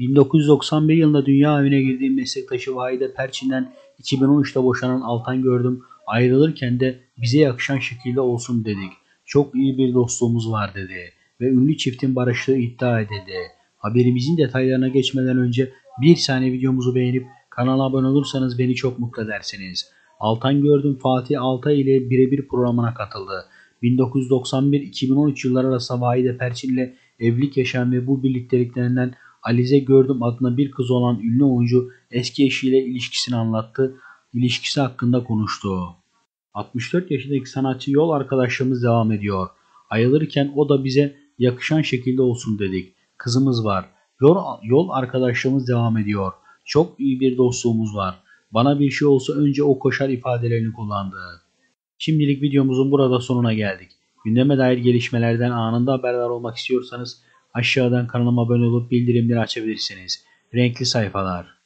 1991 yılında dünya evine girdiğim meslektaşı Vahide Perçin'den 2013'te boşanan Altan gördüm. Ayrılırken de bize yakışan şekilde olsun dedik. Çok iyi bir dostluğumuz var dedi. Ve ünlü çiftin barıştığı iddia edildi. Haberimizin detaylarına geçmeden önce bir saniye videomuzu beğenip kanala abone olursanız beni çok mutlu edersiniz. Altan gördüm Fatih Altay ile birebir programına katıldı. 1991-2013 yılları arasında Vahide Perçin ile evlilik yaşayan ve bu birlikteliklerinden Alize Gördüm adına bir kız olan ünlü oyuncu eski eşiyle ilişkisini anlattı. İlişkisi hakkında konuştu. 64 yaşındaki sanatçı yol arkadaşlığımız devam ediyor. Ayrılırken o da bize yakışan şekilde olsun dedik. Kızımız var. Yol, yol arkadaşlığımız devam ediyor. Çok iyi bir dostluğumuz var. Bana bir şey olsa önce o koşar ifadelerini kullandı. Şimdilik videomuzun burada sonuna geldik. Gündeme dair gelişmelerden anında haberdar olmak istiyorsanız aşağıdan kanalıma abone olup bildirimleri açabilirsiniz. Renkli sayfalar.